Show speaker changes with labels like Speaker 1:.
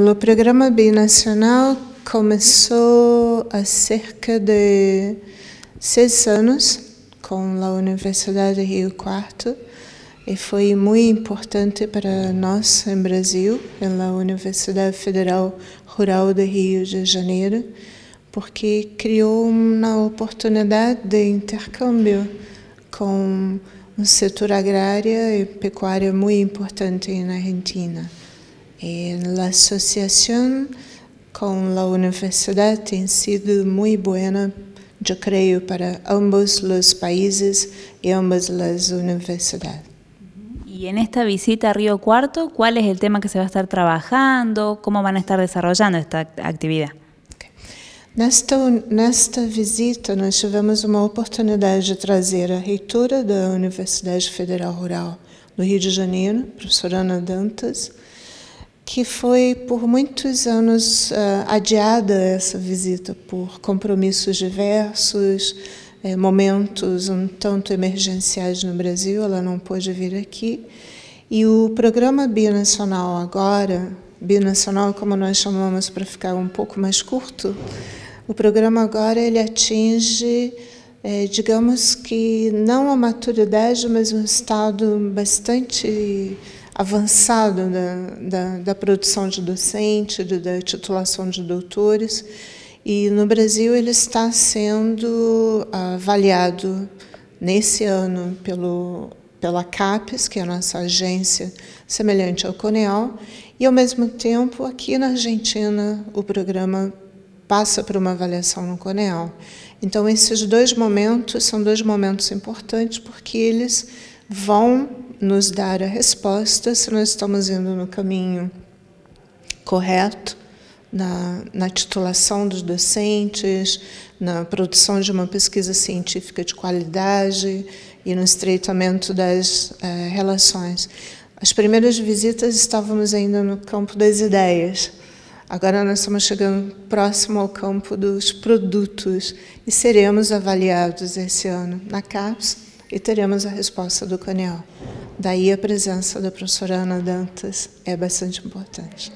Speaker 1: O programa binacional começou há cerca de seis anos com a Universidade Rio Quarto e foi muito importante para nós em Brasil, na Universidade Federal Rural de Rio de Janeiro, porque criou uma oportunidade de intercâmbio com um setor agrário e pecuário muito importante na Argentina. E a associação com a universidade tem sido muito boa, eu creio, para ambos os países e ambas as universidades.
Speaker 2: Y en esta visita a Río Cuarto, ¿cuál es el tema que se va a estar trabajando? ¿Cómo van a estar desarrollando esta actividad?
Speaker 1: Nesta, nesta visita, nós tivemos uma oportunidade de trazer a reitora da Universidade Federal Rural do Rio de Janeiro, professora Ana Dantas, que foi por muitos anos uh, adiada essa visita por compromissos diversos, eh, momentos um tanto emergenciais no Brasil, ela não pôde vir aqui. E o programa binacional agora, binacional como nós chamamos para ficar um pouco mais curto, o programa agora ele atinge, é, digamos que não a maturidade, mas um estado bastante avançado da, da, da produção de docente, de, da titulação de doutores. E no Brasil ele está sendo avaliado nesse ano pelo, pela CAPES, que é a nossa agência semelhante ao CONEAL, e ao mesmo tempo aqui na Argentina o programa passa por uma avaliação no CONEAL. Então esses dois momentos são dois momentos importantes porque eles vão nos dar a resposta se nós estamos indo no caminho correto, na, na titulação dos docentes, na produção de uma pesquisa científica de qualidade e no estreitamento das eh, relações. As primeiras visitas estávamos ainda no campo das ideias. Agora nós estamos chegando próximo ao campo dos produtos e seremos avaliados esse ano na CAPES e teremos a resposta do CANEL. Daí a presença da professora Ana Dantas é bastante importante.